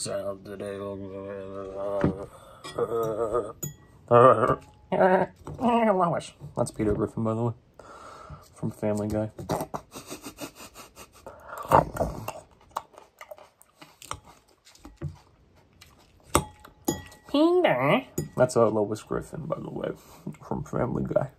sound today. Lois. That's Peter Griffin, by the way, from Family Guy. Peter. That's uh, Lois Griffin, by the way, from Family Guy.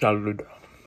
Salud.